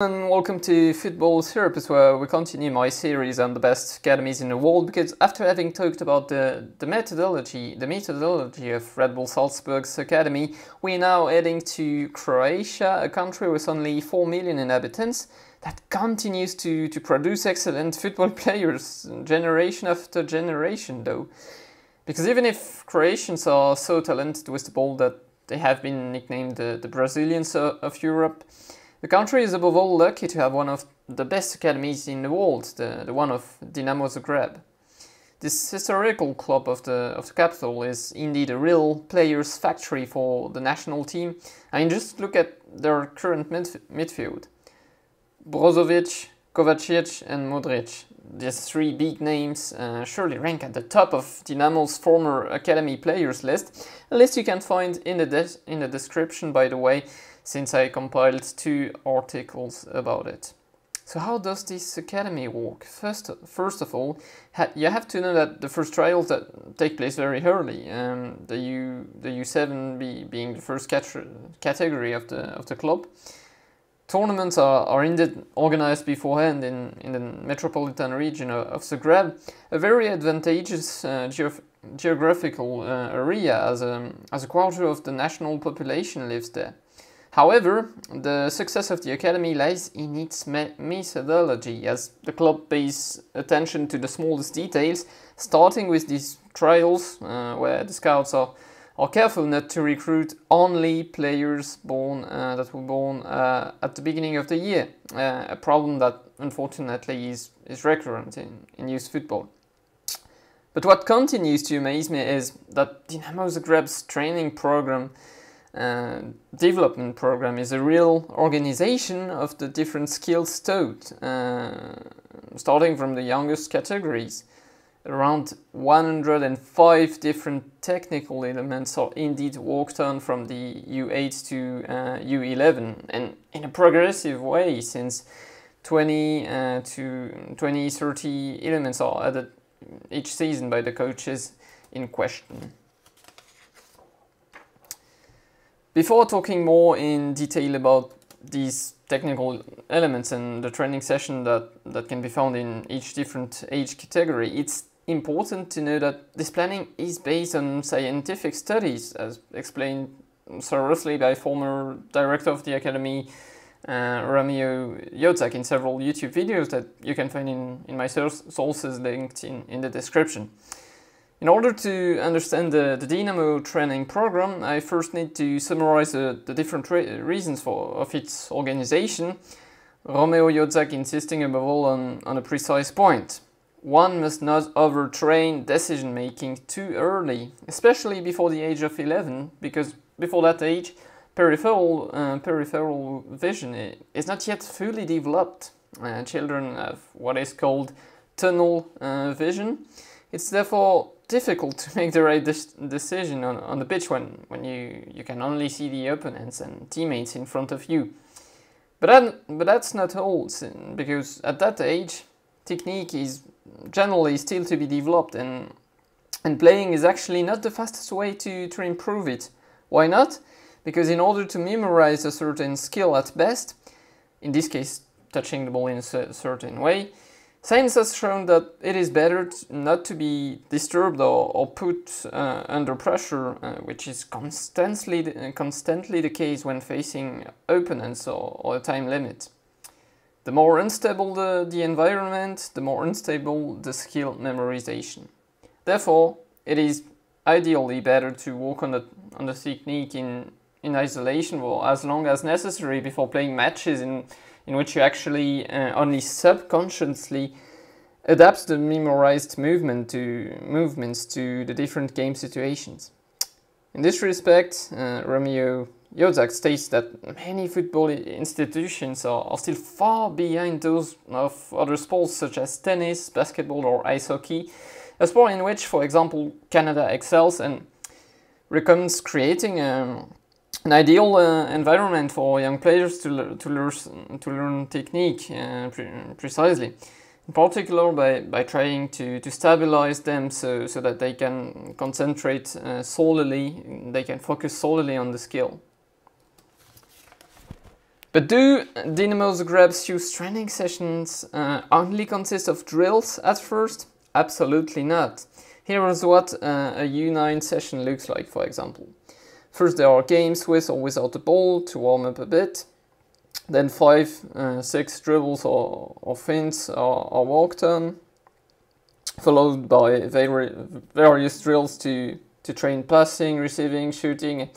and welcome to Futbol Therapist where we continue my series on the best academies in the world because after having talked about the, the methodology the methodology of Red Bull Salzburg's academy we're now heading to Croatia a country with only 4 million inhabitants that continues to, to produce excellent football players generation after generation though. Because even if Croatians are so talented with the ball that they have been nicknamed the, the Brazilians of Europe the country is above all lucky to have one of the best academies in the world, the, the one of Dinamo Zagreb. This historical club of the, of the capital is indeed a real players' factory for the national team. I mean, just look at their current midf midfield. Brozovic, Kovacic and Modric. These three big names uh, surely rank at the top of Dinamo's former academy players list, a list you can find in the, in the description by the way, since I compiled two articles about it. So how does this academy work? First, first of all, ha you have to know that the first trials that take place very early, um, the U the U7 be, being the first cat category of the of the club. Tournaments are, are indeed organized beforehand in, in the metropolitan region of, Zagreb, a very advantageous uh, geof geographical uh, area as a, as a quarter of the national population lives there. However, the success of the academy lies in its me methodology, as the club pays attention to the smallest details, starting with these trials, uh, where the scouts are, are careful not to recruit only players born uh, that were born uh, at the beginning of the year, uh, a problem that unfortunately is, is recurrent in, in youth football. But what continues to amaze me is that Dinamo Zagreb's training program uh, development program is a real organization of the different skills taught, uh, starting from the youngest categories. Around 105 different technical elements are indeed worked on from the U8 to uh, U11 and in a progressive way since 20 uh, to 20, 30 elements are added each season by the coaches in question. Before talking more in detail about these technical elements and the training session that, that can be found in each different age category, it's important to know that this planning is based on scientific studies, as explained thoroughly by former director of the Academy, uh, Romeo Jozak, in several YouTube videos that you can find in, in my sources linked in, in the description. In order to understand the, the Dinamo training program, I first need to summarize uh, the different reasons for of its organization. Romeo Jozak insisting above all on, on a precise point. One must not overtrain decision making too early, especially before the age of 11, because before that age, peripheral, uh, peripheral vision is not yet fully developed. Uh, children have what is called tunnel uh, vision. It's therefore difficult to make the right decision on, on the pitch when, when you, you can only see the opponents and teammates in front of you. But, that, but that's not all, because at that age, technique is generally still to be developed and, and playing is actually not the fastest way to, to improve it. Why not? Because in order to memorize a certain skill at best, in this case touching the ball in a certain way, Science has shown that it is better not to be disturbed or, or put uh, under pressure, uh, which is constantly, uh, constantly the case when facing opponents or, or a time limit. The more unstable the, the environment, the more unstable the skill memorization. Therefore, it is ideally better to work on the, on the technique in, in isolation for as long as necessary before playing matches in in which you actually uh, only subconsciously adapt the memorized movement to movements to the different game situations. In this respect, uh, Romeo Jozak states that many football institutions are, are, still far behind those of other sports such as tennis, basketball or ice hockey, a sport in which, for example, Canada excels and recommends creating um, an ideal uh, environment for young players to, to, learn, to learn technique uh, pre precisely. In particular by, by trying to, to stabilize them so, so that they can concentrate uh, solely, they can focus solely on the skill. But do Dinamo Zagreb's youth training sessions uh, only consist of drills at first? Absolutely not. Here is what uh, a U9 session looks like, for example. First there are games with or without the ball to warm up a bit. Then five, uh, six dribbles or, or fints are, are walked on, followed by various drills to, to train passing, receiving, shooting,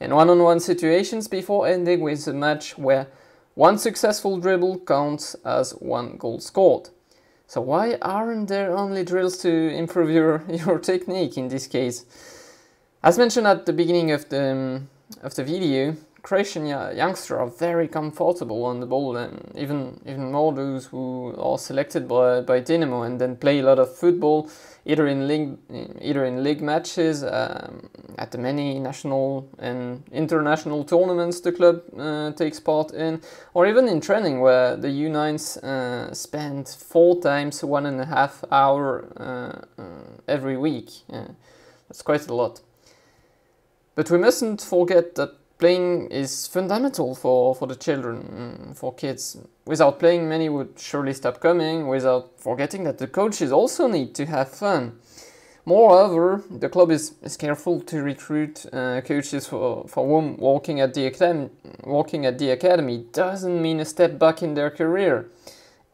in one-on-one situations before ending with a match where one successful dribble counts as one goal scored. So why aren't there only drills to improve your, your technique in this case? As mentioned at the beginning of the, um, of the video, Croatian youngsters are very comfortable on the ball and even even more those who are selected by, by Dinamo and then play a lot of football either in league either in league matches um, at the many national and international tournaments the club uh, takes part in or even in training where the U9s uh, spend four times one and a half hour uh, uh every week. that's quite a lot. But we mustn't forget that playing is fundamental for, for the children, mm, for kids. Without playing, many would surely stop coming, without forgetting that the coaches also need to have fun. Moreover, the club is, is careful to recruit uh, coaches for, for whom working at, the academy, working at the academy doesn't mean a step back in their career.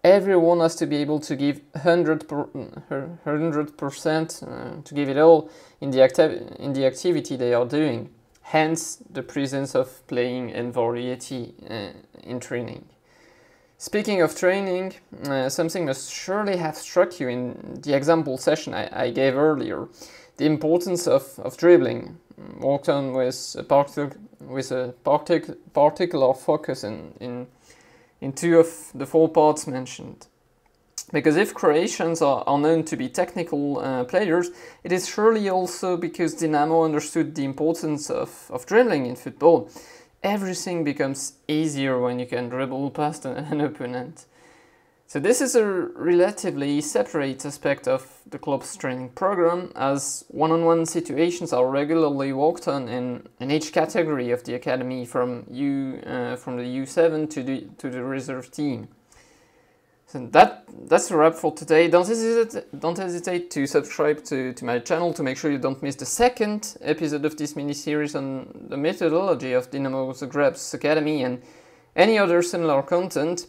Everyone has to be able to give 100, per, 100% uh, to give it all in the, acti in the activity they are doing hence the presence of playing and variety uh, in training. Speaking of training, uh, something must surely have struck you in the example session I, I gave earlier. The importance of, of dribbling, worked on with a, partic with a partic particular focus in, in, in two of the four parts mentioned. Because if Croatians are, are known to be technical uh, players, it is surely also because Dinamo understood the importance of, of dribbling in football. Everything becomes easier when you can dribble past an, an opponent. So this is a relatively separate aspect of the club's training program, as one-on-one -on -one situations are regularly walked on in, in each category of the academy, from U uh, from the U7 to the to the reserve team. So that that's a wrap for today. Don't hesitate, don't hesitate to subscribe to, to my channel to make sure you don't miss the second episode of this mini-series on the methodology of Dinamo Zagreb's Academy and any other similar content.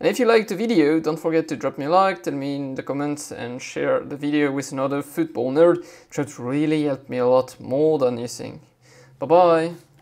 And if you liked the video, don't forget to drop me a like, tell me in the comments and share the video with another football nerd. It would really help me a lot more than you think. Bye bye!